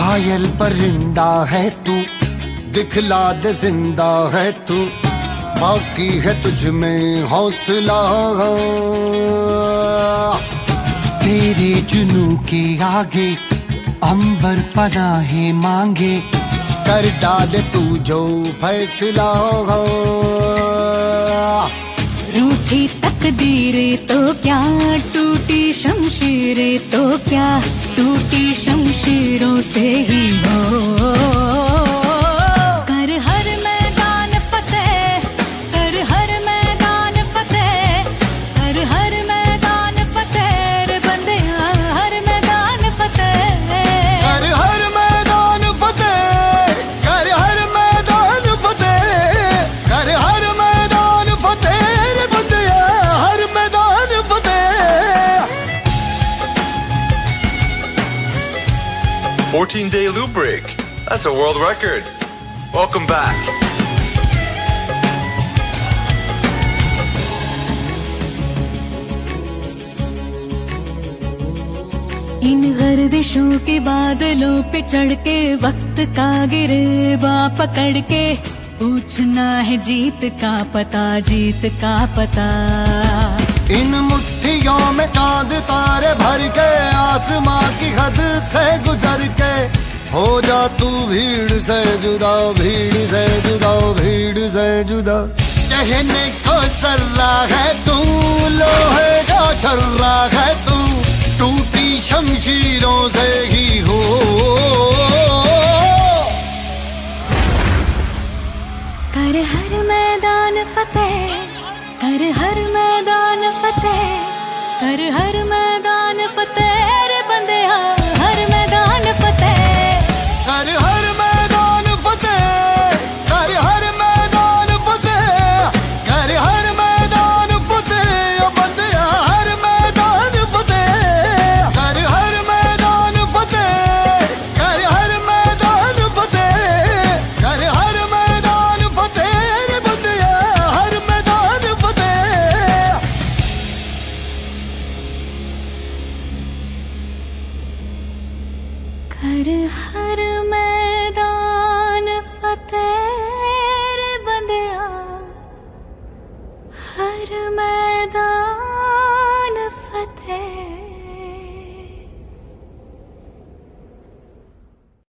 घायल परिंदा है तू दिखला दे ज़िंदा है तू, बाकी है तुझ में हौसला। तेरे जुनू के आगे अंबर पनाहे मांगे, कर डाले तू जो फैसला। रूठी तकदीर तो क्या, टूटी शमशीरें तो क्या शमशीरों से day loop break. That's a world record. Welcome back. इन गर्दिशों के बादलों पे चढ़ के वक्त का गिरे पकड़ के पूछना है जीत का पता जीत का पता इन मुट्ठियों में चाँद तारे भर के आसमां की हद से गुजर के हो जा तू भीड़ से जुदा, भीड़ से जुदा, भीड़ से जुदा। कहने को सर्रा है तू, लोहे का छर्रा है तू, टूटी शमशीरों से ही हो। कर हर मैदान फतेह, कर हर मैदान फतेह, कर हर मैदान फतेह। कर हर मैं